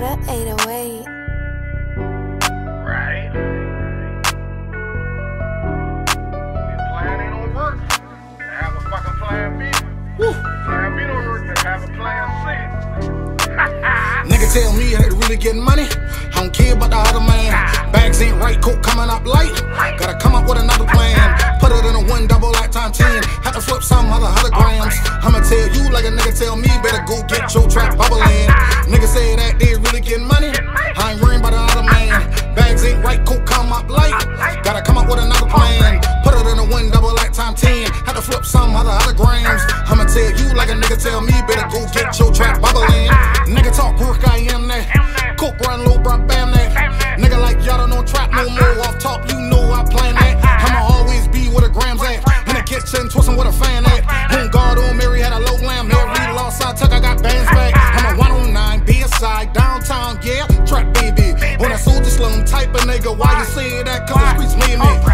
by the 808. Right. Your plan ain't gonna work. Have a fucking plan B. Plan B don't work, have a plan C. Nigga tell me how I really getting money. I don't care about the other man. Bags ain't right, coke coming up light. Gotta come up with another plan. Put it in a one double like time 10. Had to flip some other holograms. I'ma tell you like a nigga tell me, better go get your trap bubbling. Tell you like a nigga tell me, better go get your trap bubbling. Nigga talk work, I am that. Cook run low, bro, bam that. Nigga like y'all don't know trap no more. Off top, you know I plan that. I'ma always be where the grams at. In the kitchen, twisting with a fan at. On guard, on oh, Mary had a low lamb. Every loss I took, I got bands back. I'm a 109, BSI, downtown, yeah. Trap baby. On a soldier slum type of nigga. Why you say that? Cause the streets made me.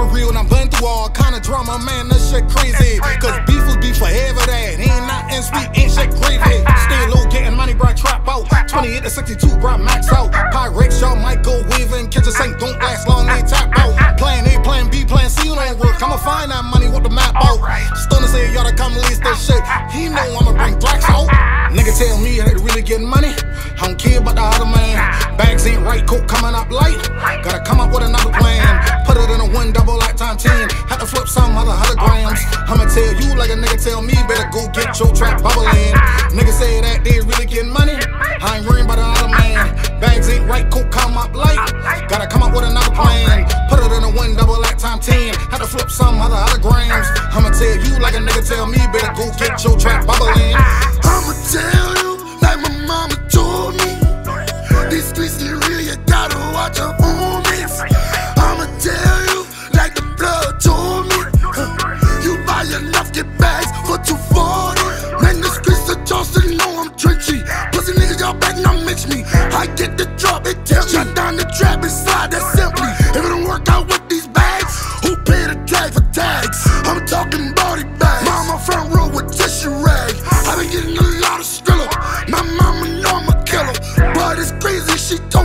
For real, and I'm been through all kind of drama, man. This shit crazy. Cause beef was beef forever that. Ain't nothing sweet, ain't shit gravy. Stay low, getting money, bro, trap out. 28 to 62, bro, max out. Pyrex, y'all might go waving. Kitchen sink don't last long, they tap out. Plan A, plan B, plan C, you don't work. I'ma find that money with the map out. Stoner say y'all to come release that shit. He know I'ma bring blacks out. Nigga tell me that they really getting money. I don't care about the other man. Bags ain't right, coke coming up light. Gotta come up with another plan. One double like time 10. Had to flip some other holograms. I'ma tell you like a nigga tell me, better go get your trap bubbling. Nigga say that they really getting money. I ain't worrying about the other man. Bags ain't right, coke come up light. Gotta come up with another plan. Put it in a one double like time 10. Had to flip some other holograms. I'ma tell you like a nigga tell me, better go get your trap bubbling. I'ma tell you, like my mama told me. These streets you gotta watch your homies. I get the drop, it tell me. Shut down the trap and slide, that's simply. If it don't work out with these bags, who pay the tag for tags? I'm talking body bags. Mama front row with tissue rag. I been getting a lot of skrilla. My mama know I'm a killer. But it's crazy, she told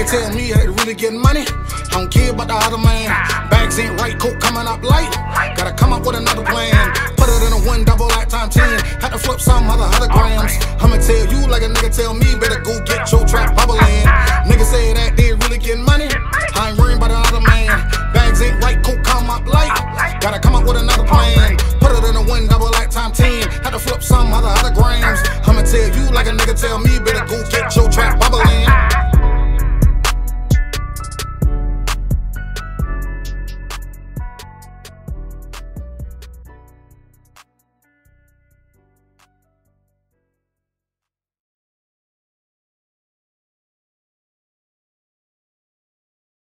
Nigga tell me that they really getting money. I don't care about the other man. Bags ain't right, coke coming up light. Gotta come up with another plan. Put it in a one double like time 10. Had to flip some other other grams. I'ma tell you like a nigga tell me, better go get your trap bubbling. Nigga say that they really getting money. I ain't worrying about the other man. Bags ain't right, coke come up light. Gotta come up with another plan. Put it in a one double like time 10. Had to flip some other other grams. I'ma tell you like a nigga tell me, better go get.